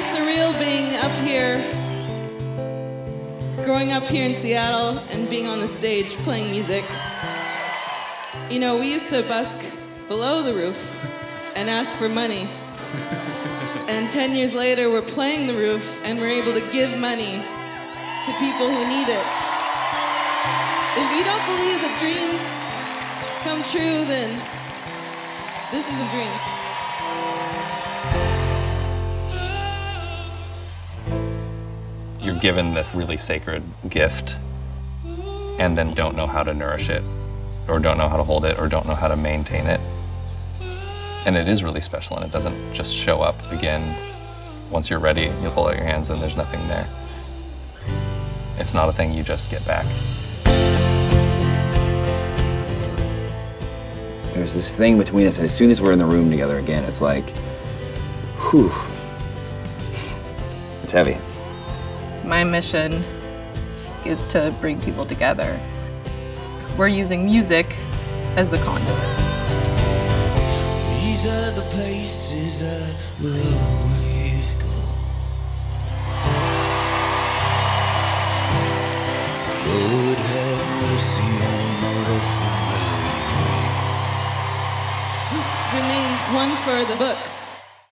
very surreal being up here, growing up here in Seattle and being on the stage playing music. You know, we used to busk below the roof and ask for money. And 10 years later, we're playing the roof and we're able to give money to people who need it. If you don't believe that dreams come true, then this is a dream. You're given this really sacred gift and then don't know how to nourish it or don't know how to hold it or don't know how to maintain it. And it is really special and it doesn't just show up again. Once you're ready, you pull out your hands and there's nothing there. It's not a thing you just get back. There's this thing between us, and as soon as we're in the room together again, it's like, whew. It's heavy. My mission is to bring people together. We're using music as the conduit. These are the places that will always go. Lord have mercy on my rough and rowdy way. This remains one for the books.